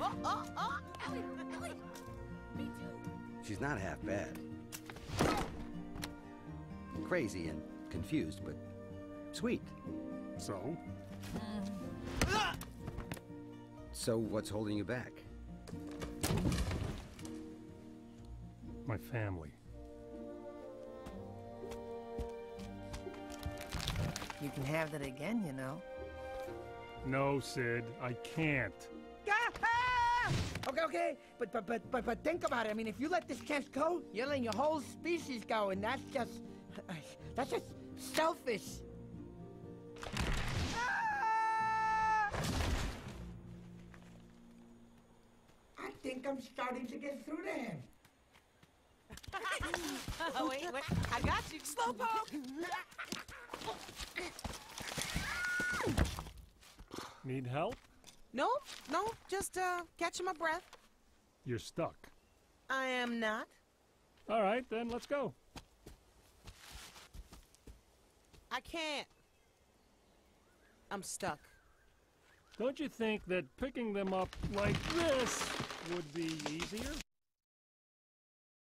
Uh, uh, uh, She's not half bad. Crazy and confused, but sweet. So? So what's holding you back? My family. You can have that again, you know. No, Sid, I can't. Okay, okay, but but but but but think about it. I mean, if you let this chance go, you're letting your whole species go, and that's just that's just selfish. Ah! I think I'm starting to get through to him. oh, wait, wait. I got you. Slowpoke! Need help? No, no, just uh, catching my breath. You're stuck. I am not. All right, then let's go. I can't. I'm stuck. Don't you think that picking them up like this would be easier?